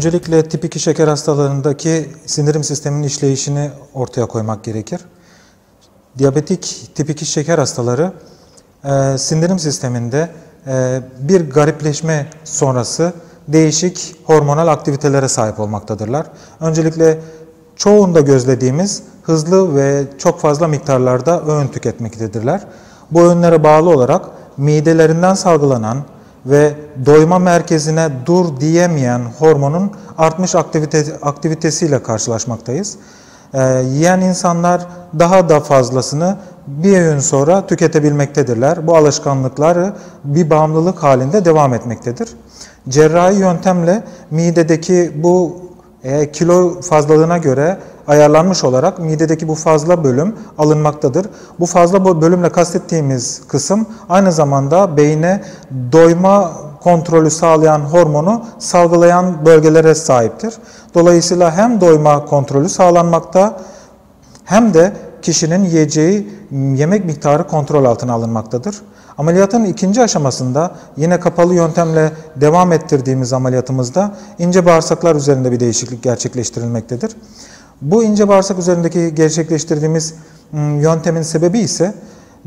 Öncelikle tip 2 şeker hastalarındaki sindirim sisteminin işleyişini ortaya koymak gerekir. Diyabetik tip 2 şeker hastaları e, sindirim sisteminde e, bir garipleşme sonrası değişik hormonal aktivitelere sahip olmaktadırlar. Öncelikle çoğunda gözlediğimiz hızlı ve çok fazla miktarlarda öğün tüketmektedirler. Bu öğünlere bağlı olarak midelerinden salgılanan ve doyma merkezine dur diyemeyen hormonun artmış aktivite, aktivitesiyle karşılaşmaktayız. Ee, yiyen insanlar daha da fazlasını bir öğün sonra tüketebilmektedirler. Bu alışkanlıkları bir bağımlılık halinde devam etmektedir. Cerrahi yöntemle midedeki bu e, kilo fazlalığına göre ayarlanmış olarak midedeki bu fazla bölüm alınmaktadır. Bu fazla bölümle kastettiğimiz kısım aynı zamanda beyne doyma kontrolü sağlayan hormonu salgılayan bölgelere sahiptir. Dolayısıyla hem doyma kontrolü sağlanmakta hem de kişinin yiyeceği yemek miktarı kontrol altına alınmaktadır. Ameliyatın ikinci aşamasında yine kapalı yöntemle devam ettirdiğimiz ameliyatımızda ince bağırsaklar üzerinde bir değişiklik gerçekleştirilmektedir. Bu ince bağırsak üzerindeki gerçekleştirdiğimiz ıı, yöntemin sebebi ise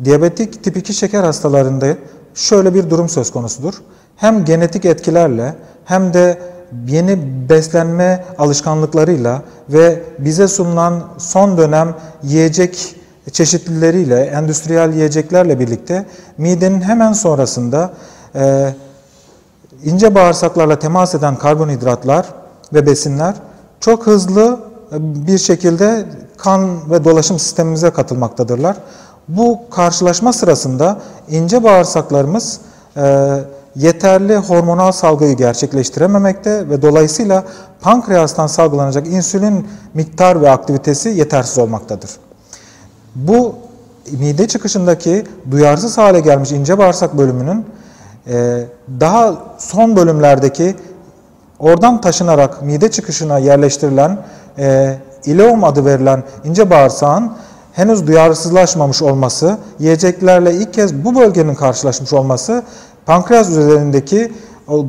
diyabetik tip 2 şeker hastalarında şöyle bir durum söz konusudur. Hem genetik etkilerle hem de yeni beslenme alışkanlıklarıyla ve bize sunulan son dönem yiyecek çeşitlileriyle, endüstriyel yiyeceklerle birlikte midenin hemen sonrasında e, ince bağırsaklarla temas eden karbonhidratlar ve besinler çok hızlı bir şekilde kan ve dolaşım sistemimize katılmaktadırlar. Bu karşılaşma sırasında ince bağırsaklarımız e, yeterli hormonal salgıyı gerçekleştirememekte ve dolayısıyla pankreastan salgılanacak insülin miktar ve aktivitesi yetersiz olmaktadır. Bu mide çıkışındaki duyarsız hale gelmiş ince bağırsak bölümünün e, daha son bölümlerdeki oradan taşınarak mide çıkışına yerleştirilen e, ileum adı verilen ince bağırsağın henüz duyarsızlaşmamış olması, yiyeceklerle ilk kez bu bölgenin karşılaşmış olması pankreas üzerindeki o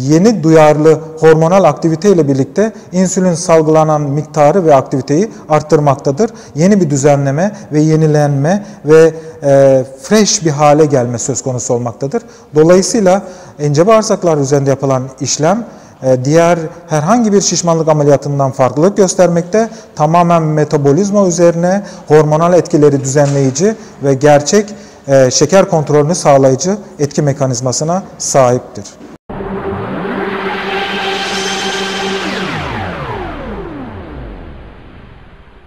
yeni duyarlı hormonal aktivite ile birlikte insülin salgılanan miktarı ve aktiviteyi arttırmaktadır. Yeni bir düzenleme ve yenilenme ve e, fresh bir hale gelme söz konusu olmaktadır. Dolayısıyla ince bağırsaklar üzerinde yapılan işlem e, diğer herhangi bir şişmanlık ameliyatından farklılık göstermekte. Tamamen metabolizma üzerine hormonal etkileri düzenleyici ve gerçek şeker kontrolünü sağlayıcı etki mekanizmasına sahiptir.